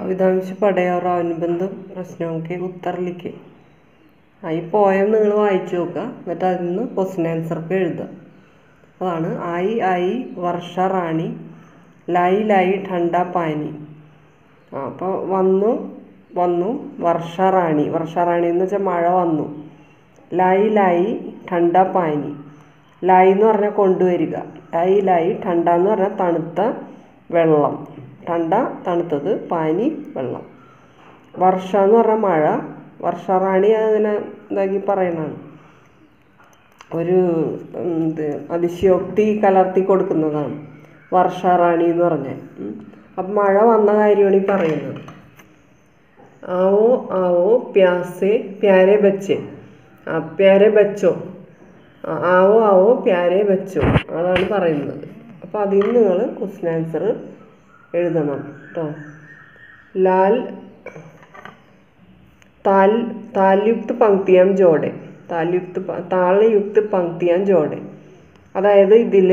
കവിതാംശ പടയാറനുബന്ധം പ്രശ്നമൊക്കെ ഉത്തർലിക്ക് ഈ പോയം നിങ്ങൾ വായിച്ചു നോക്കുക. എന്നിട്ട് അതിൽ നിന്ന് ക്വസ്റ്റ്യൻ ആൻസർക്ക് എഴുതുക. അതാണ് ആയി ആയി വർഷ റാണി ലൈ ലൈ ഠണ്ട പാനി. അപ്പോൾ വന്നു വന്നു വർഷ റാണി. വർഷ റാണി എന്ന് വെച്ചാൽ മഴ വന്നു. ലൈ ലൈ ഠണ്ട പാനി. ലൈ എന്ന് പറഞ്ഞാൽ കൊണ്ടുവരിക. ലൈ ലൈ ഠണ്ട എന്ന് പറഞ്ഞാൽ തണുത്ത വെള്ളം. ഠണ്ട തണുത്തത് പാനി വെള്ളം. വർഷ എന്ന് പറഞ്ഞാൽ മഴ വർഷറാണി അതിനെ ഇതാക്കി പറയണതാണ് ഒരു ഇത് അതിശയോക്തി കലർത്തി കൊടുക്കുന്നതാണ് വർഷറാണി എന്ന് പറഞ്ഞാൽ. അപ്പം മഴ വന്ന കാര്യമാണ് ഈ പറയുന്നത്. ആവോ ആവോ പ്യാസെ പ്യാരെ ബച്ചെ. പ്യാരെ ബച്ചോ. ആവോ ആവോ പ്യാരെ ബച്ചോ. അതാണ് പറയുന്നത്. അപ്പോൾ അതിൽ നിങ്ങൾ ക്വസ്റ്റ്യൻ ആൻസർ എഴുതണം കേട്ടോ ലാൽ താൽ താൽയുക്ത് പങ്ക്തിയാം ജോടെ. താൽയുക്ത് താളയുക്ത് പങ്ക്തിയാം ജോടെ. അതായത് ഇതിൽ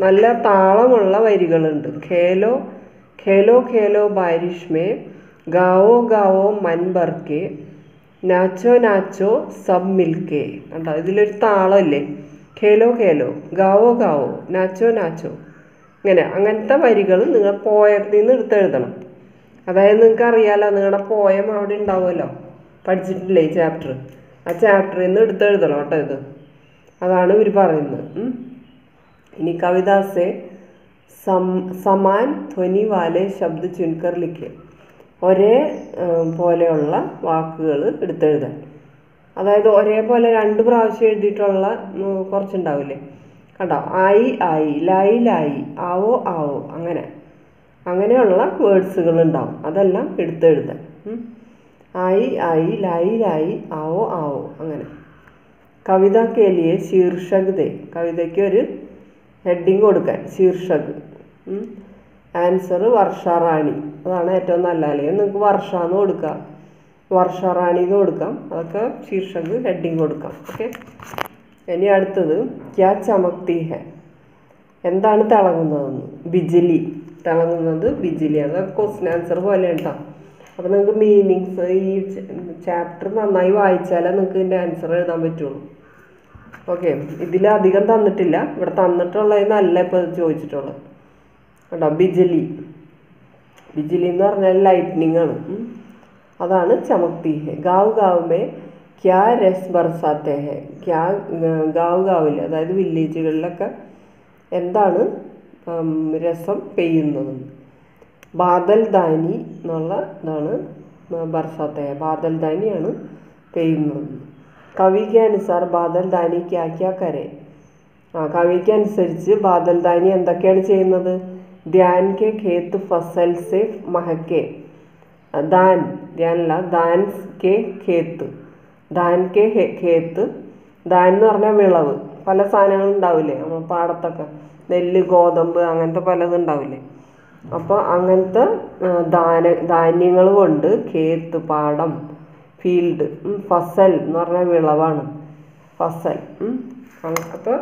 നല്ല താളമുള്ള വരികളുണ്ട്. ഖേലോ ഖേലോ ഖേലോ ബാരിഷ് മേ ഗാവോ ഗാവോ മൻ ബർക്കെ നാച്ചോ നാച്ചോ സബ് മിൽക്കെ കണ്ടോ? ഇതിലൊരു താളമില്ലേ ഖേലോ ഖേലോ. ഗാവോ ഗാവോ. നാച്ചോ നാച്ചോ. ഇങ്ങനെ അങ്ങനത്തെ വരികൾ നിങ്ങൾ പോയത്തിൽ നിന്ന് എടുത്തെഴുതണം അതായത് നിങ്ങൾക്ക് അറിയാലോ നിങ്ങളുടെ പോയം അവിടെ ഉണ്ടാവുമല്ലോ പഠിച്ചിട്ടില്ലേ ഈ ചാപ്റ്റർ ആ ചാപ്റ്ററിൽ നിന്ന് എടുത്തെഴുതണം കേട്ടോ ഇത്. അതാണ് ഇവർ പറയുന്നത്. ഇനി കവിതാസെ സം സമാൻ ധ്വനി വാലെ ശബ്ദ ചുൻകർ ലിഖെ. ഒരേ പോലെയുള്ള വാക്കുകൾ എടുത്തെഴുതാൻ അതായത് ഒരേപോലെ രണ്ട് പ്രാവശ്യം എഴുതിയിട്ടുള്ള കുറച്ചുണ്ടാവില്ലേ? കണ്ടോ? ആയി ആയി ലായി ലായി ആവോ ആവോ അങ്ങനെ. അങ്ങനെയുള്ള വേർഡ്സുകൾ ഉണ്ടാവും അതെല്ലാം എടുത്തെഴുതാൻ ഉം. ആയി ആയി ലായി ലായി ആവോ ആവോ അങ്ങനെ. കവിത കേലിയെ ശീർഷക് ദേ. കവിതയ്ക്ക് ഒരു ഹെഡിങ് കൊടുക്കാൻ. ശീർഷക്. ആൻസർ വർഷാറാണി. അതാണ് ഏറ്റവും നല്ല അല്ലെങ്കിൽ നിങ്ങൾക്ക് വർഷ എന്ന് കൊടുക്കാം. വർഷാറാണി എന്ന് കൊടുക്കാം. അതൊക്കെ ശീർഷക് ഹെഡിങ് കൊടുക്കാം. ഓക്കെ? ഇനി അടുത്തത് ക്യാ ചമക്തി ഹെ. എന്താണ് തിളങ്ങുന്നതെന്ന്? ബിജിലി തിളങ്ങുന്നത് ബിജിലിയാണ് അത് ക്വസ്റ്റ്യൻ ആൻസർ പോലെ കേട്ടോ അപ്പോൾ നിങ്ങൾക്ക് മീനിങ്സ് ഈ ചാപ്റ്റർ നന്നായി വായിച്ചാലേ നിങ്ങൾക്ക് ഇതിന്റെ ആൻസർ എഴുതാൻ പറ്റുള്ളൂ. ഓക്കെ ഇതിൽ അധികം തന്നിട്ടില്ല. ഇവിടെ തന്നിട്ടുള്ളതിനല്ല ഇപ്പോൾ ചോദിച്ചിട്ടുള്ളത്. കേട്ടോ ബിജിലി ബിജിലി എന്ന് പറഞ്ഞാൽ ലൈറ്റ്നിങ് ആണ്. അതാണ് ചമക്തി ഗാവ് ഗാവ് മേ ക്യാ രസ് ബർസാത്തെ ഹെ? ക്യാ ഗാവ് ഗാവിൽ അതായത് വില്ലേജുകളിലൊക്കെ എന്താണ് രസം പെയ്യുന്നത്. ബാദൽ ദാനി എന്നുള്ള ഇതാണ് ബർസാത്തെ ബാദൽ ദാനിയാണ് പെയ്യുന്നത്. കവിക്ക് അനുസാർ ബാദൽ ദാനി ക്യാ ക്യാ കരെ. ആ കവിക്ക് അനുസരിച്ച് ബാദൽ ദാനി എന്തൊക്കെയാണ് ചെയ്യുന്നത്? ധ്യാൻ കെ ഖേത്ത് ഫസൽ സെ മഹക്കെ ദാൻ ധ്യാനല്ല ദാൻ കെ ഖേത്ത്. ദാൻ കെ ഹെ- ഖേത്ത്. ധാൻ എന്ന് പറഞ്ഞാൽ വിളവ്. പല സാധനങ്ങൾ ഉണ്ടാവില്ലേ? നമ്മൾ പാടത്തൊക്കെ. നെല്ല് ഗോതമ്പ് അങ്ങനത്തെ പലതും ഉണ്ടാവില്ലേ? അപ്പോൾ അങ്ങനത്തെ ധാന ധാന്യങ്ങൾ കൊണ്ട് ഖേത്ത് പാടം ഫീൽഡ് ഫസൽ എന്ന് പറഞ്ഞാൽ വിളവാണ്. ഫസൽ അപ്പോൾ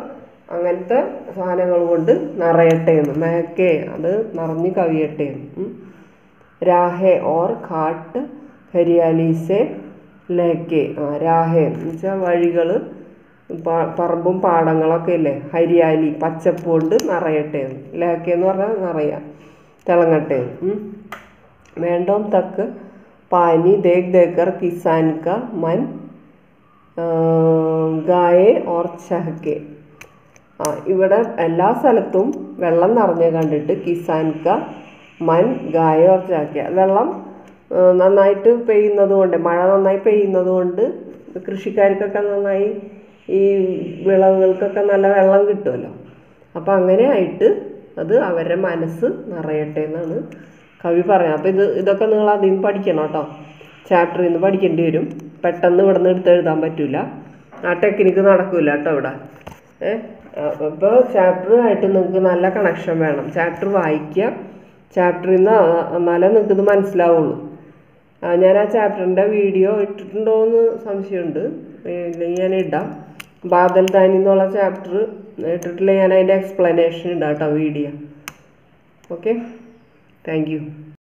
അങ്ങനത്തെ സാധനങ്ങൾ കൊണ്ട് നിറയട്ടെ എന്ന് മേക്കെ അത് നിറഞ്ഞ് കവിയട്ടെ എന്ന് രാഹെ ഓർ കാട്ട് ഹരിയാലി സെ ലേക്കെ രാഹേ എന്ന് വെച്ചാൽ വഴികൾ പറമ്പും പാടങ്ങളൊക്കെ ഇല്ലേ? ഹരിയാലി പച്ചപ്പ് കൊണ്ട് നിറയട്ടെ ലേക്കെ എന്ന് പറഞ്ഞാൽ നിറയാം തിളങ്ങട്ടെ. വേണ്ടോം തക്ക് പാനി ദേഖ് ദേക്കർ കിസാൻ ക മൻ ഗായെ ഓർ ചഹക്കെ. ആ ഇവിടെ എല്ലാ സ്ഥലത്തും വെള്ളം നിറഞ്ഞ കണ്ടിട്ട് കിസാൻ ക മൻ ഗായ ഓർ ചഹക്കെ. വെള്ളം നന്നായിട്ട് പെയ്യുന്നത് കൊണ്ട് മഴ നന്നായി പെയ്യുന്നത് കൊണ്ട് കൃഷിക്കാർക്കൊക്കെ നന്നായി ഈ വിളവുകൾക്കൊക്കെ നല്ല വെള്ളം കിട്ടുമല്ലോ. അപ്പം അങ്ങനെ ആയിട്ട് അത് അവരുടെ മനസ്സ് നിറയട്ടെ എന്നാണ് കവി പറയുന്നത് അപ്പോൾ ഇത് ഇതൊക്കെ നിങ്ങൾ അതിൽ പഠിക്കണം കേട്ടോ. ചാപ്റ്ററിൽ നിന്ന് പഠിക്കേണ്ടി വരും. പെട്ടെന്ന് ഇവിടെ നിന്ന് എടുത്ത് എഴുതാൻ പറ്റില്ല ആ ടെക്നിക്ക് നടക്കില്ല കേട്ടോ ഇവിടെ. അപ്പോൾ ചാപ്റ്ററുമായിട്ട് നിങ്ങൾക്ക് നല്ല കണക്ഷൻ വേണം. ചാപ്റ്റർ വായിക്കുക. ചാപ്റ്ററിൽ നിന്ന് എന്നാലേ നിങ്ങൾക്ക് ഇത് മനസ്സിലാവുള്ളൂ. ഞാൻ ആ ചാപ്റ്ററിന്റെ വീഡിയോ ഇട്ടിട്ടുണ്ടോ എന്ന് സംശയമുണ്ട് ഇല്ലെങ്കിൽ ഞാൻ ഇടാം. ബാദൽ ദാനി എന്നുള്ള ചാപ്റ്റർ ഇട്ടിട്ടില്ല ഞാൻ അതിന്റെ എക്സ്പ്ലനേഷൻ ഇടാം കേട്ടോ വീഡിയോ. Okay thank